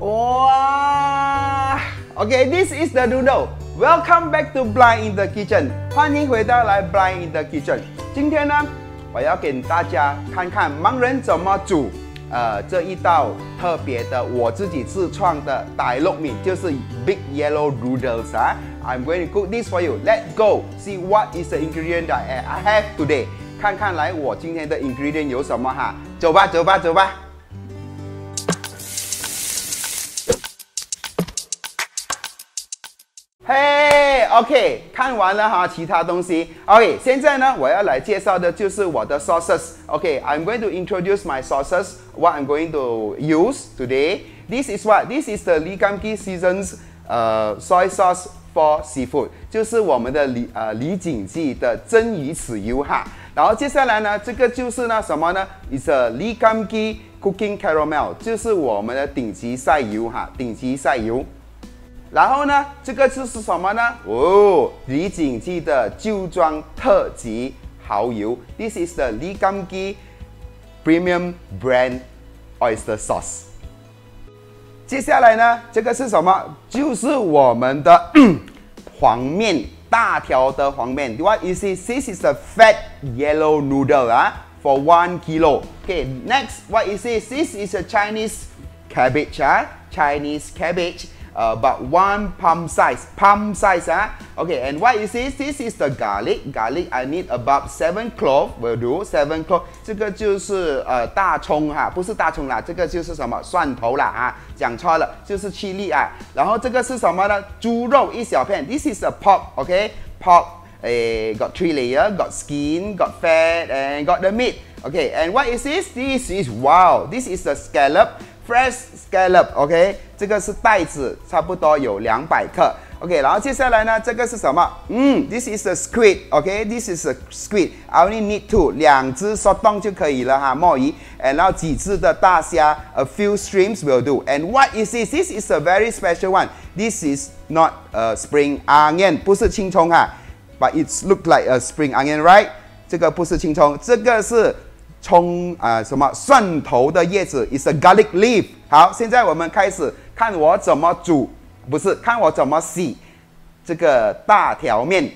哇，OK，this is the noodle。Welcome back to Blind in the Kitchen，欢迎回到来 Blind in the Kitchen。今天呢，我要给大家看看盲人怎么煮，呃，这一道特别的我自己自创的傣肉面，就是 Big Yellow Noodles 啊。I'm going to cook this for you. Let's go see what is the ingredient that I have today。看看来我今天的 ingredient 有什么哈？走吧，走吧，走吧。 嘿，OK，看完了哈，其他东西。OK，现在呢，我要来介绍的就是我的 sauces。OK，I'm going to introduce my sauces. What I'm going to use today. This is what? This is the Lee Kum Ki Seasons 呃 soy sauce for seafood，就是我们的李呃李锦记的蒸鱼豉油哈。然后接下来呢，这个就是呢什么呢？Is a Li Kam Ki cooking caramel，就是我们的顶级晒油哈，顶级晒油。然后呢，这个就是什么呢？哦，李锦记的旧装特级蚝油，This is the Li Kam Ki Premium Brand Oyster Sauce。接下来呢，这个是什么？就是我们的黄面，大条的黄面。What is this? This is a fat yellow noodle 啊，for one kilo. Okay, next, what is this? This is a Chinese cabbage 啊，Chinese cabbage. uh, about one palm size, palm size, ah. Okay, and what is this? This is the garlic. Garlic, I need about seven clove will do. Seven clove，这个就是呃大葱哈，不是大葱啦，这个就是什么蒜头啦啊，讲错了，就是七粒啊。然后这个是什么呢？猪肉一小片。This is a pork, okay? Pork, eh, got three layer, got skin, got fat, and got the meat. Okay, and what is this? This is wow. This is the scallop. Fresh scallop，OK，这个是袋子，差不多有两百克，OK，然后接下来呢，这个是什么？嗯，This is a squid，OK，This is a squid，I only need two，两只手动就可以了哈，墨鱼，然后几只的大虾，a few streams will do，and what is this？This is a very special one，This is not a spring onion，不是青葱哈，but it's look like a spring onion，right？这个不是青葱，这个是。 葱啊，什么蒜头的叶子？It's a garlic leaf。好，现在我们开始看我怎么煮，不是看我怎么洗这个大条面。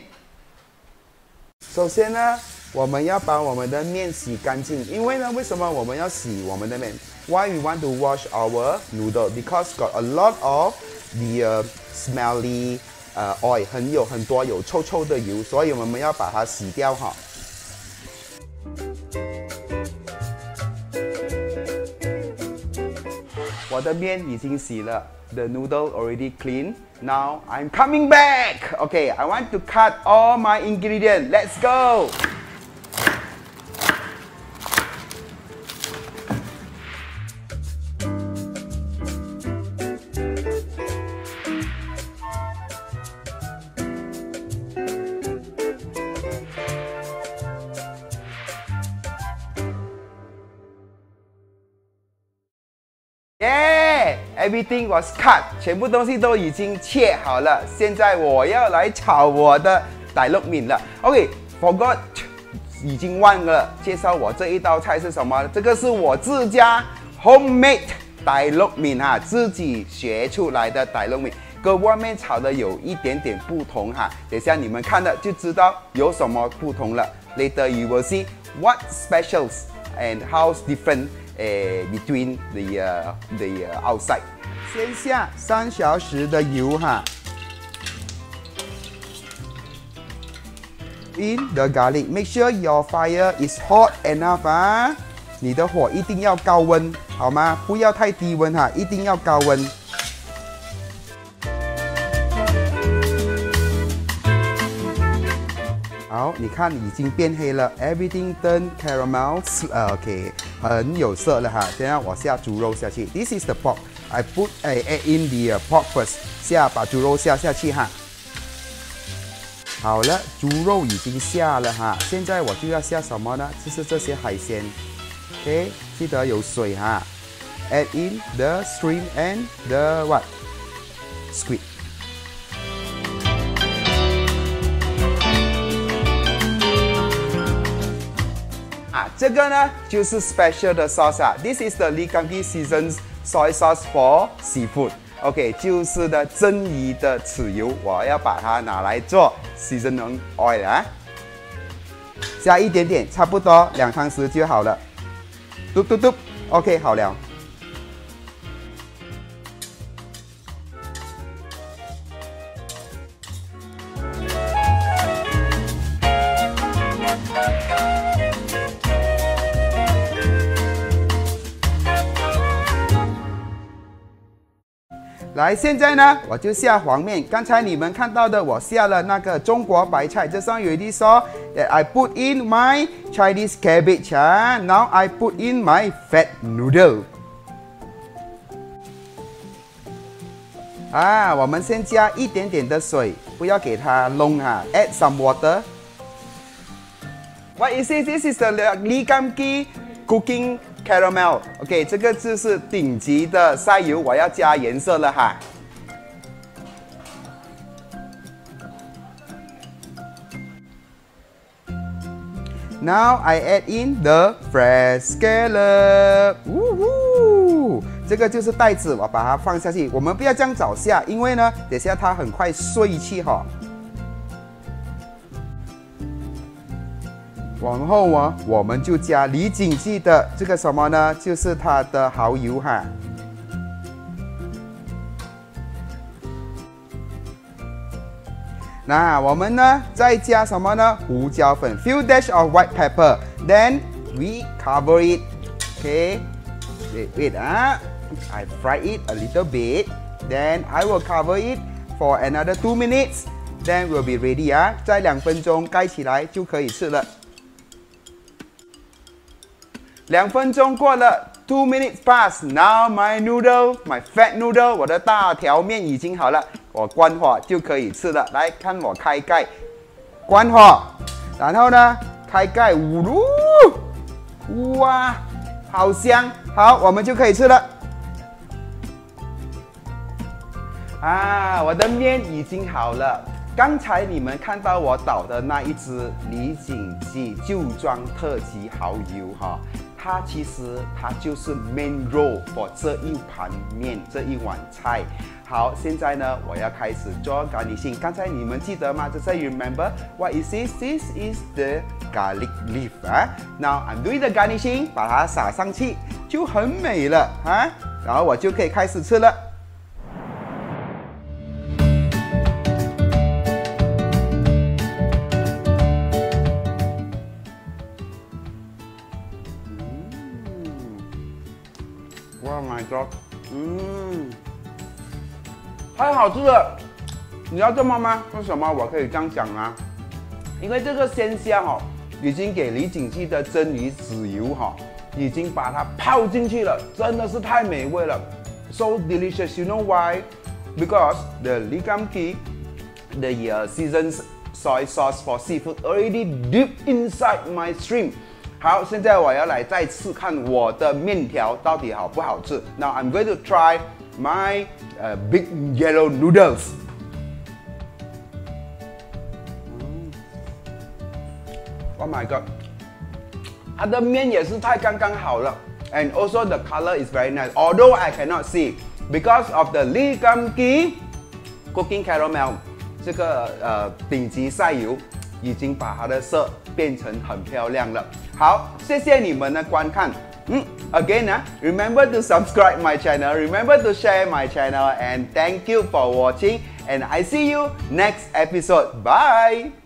首先呢，我们要把我们的面洗干净，因为呢，为什么我们要洗我们的面？Why we want to wash our noodle? Because got a lot of the smelly 呃 oil，很有很多有臭臭的油，所以我们要把它洗掉哈。我的面已经洗了，the noodle already clean. Now I'm coming back. Okay, I want to cut all my ingredients. Let's go. ，everything was cut，全部东西都已经切好了。现在我要来炒我的傣肉面了。OK，forgot，已经忘了介绍我这一道菜是什么。这个是我自家 homemade 傣肉面哈，自己学出来的傣肉面，跟外面炒的有一点点不同哈。等下你们看了就知道有什么不同了。Later you will see what specials and how different. 诶，between the the outside，先下三小时的油哈。In the garlic, make sure your fire is hot enough 啊！你的火一定要高温，好吗？不要太低温哈，一定要高温。 你看已经变黑了，everything turn caramels，呃，OK，很有色了哈。等下我下猪肉下去，this is the pork，I put a add in the pork first，下把猪肉下下去哈。好了，猪肉已经下了哈，现在我就要下什么呢？就是这些海鲜，OK，记得有水哈，add in the shrimp and the what squid。这个呢就是 special 的 sauce 啊。This is the Li Gang Seasons soy sauce for seafood。OK，就是的蒸鱼的豉油，我要把它拿来做 seasonal oil 啊。加一点点，差不多两汤匙就好了。嘟嘟嘟，OK，好了。来，现在呢，我就下黄面。刚才你们看到的，我下了那个中国白菜。这上有一说，that I put in my Chinese cabbage 啊。Now I put in my fat noodle。啊，我们先加一点点的水，不要给它弄哈。Add some water。What is this? This is the Li Gam Ki cooking. Caramel，OK，这个就是顶级的晒油，我要加颜色了哈。Now I add in the fresh scallop，呜呼，这个就是袋子，我把它放下去。我们不要这样早下，因为呢，等下它很快碎去哈。往后啊，我们就加李锦记的这个什么呢？就是它的蚝油哈。那我们呢，再加什么呢？胡椒粉，few dash of white pepper。Then we cover it. Okay, wait, wait 啊，I fry it a little bit. Then I will cover it for another two minutes. Then we'll be ready 啊，在两分钟盖起来就可以吃了。两分钟过了，two minutes pass. Now my noodle, my fat noodle，我的大条面已经好了，我关火就可以吃了。来看我开盖，关火，然后呢，开盖，呜噜，哇，好香，好，我们就可以吃了。啊，我的面已经好了。刚才你们看到我倒的那一只李锦记旧装特级蚝油哈。它其实它就是 main role for 这一盘面这一碗菜。好，现在呢，我要开始做咖喱性。刚才你们记得吗？这是 remember what is this? This is the garlic leaf 啊。Now I'm doing the garnishing，把它撒上去就很美了啊。然后我就可以开始吃了。Oh my god！嗯，太好吃了！你要这么吗？为什么我可以这样讲呢？因为这个鲜虾哈，已经给李锦记的蒸鱼豉油哈，已经把它泡进去了，真的是太美味了，so delicious. You know why? Because the Li Gam Ki, the seasoned soy sauce for seafood already deep inside my stream. 好，现在我要来再次看我的面条到底好不好吃。Now I'm going to try my uh, big yellow noodles. Oh my god，它的面也是太刚刚好了，and also the color is very nice. Although I cannot see because of the Li Gam Ki cooking caramel，这个呃顶级晒油 已经把它的色变成很漂亮了。好，谢谢你们的观看。嗯，again 啊，remember to subscribe my channel, remember to share my channel, and thank you for watching. And I see you next episode. Bye.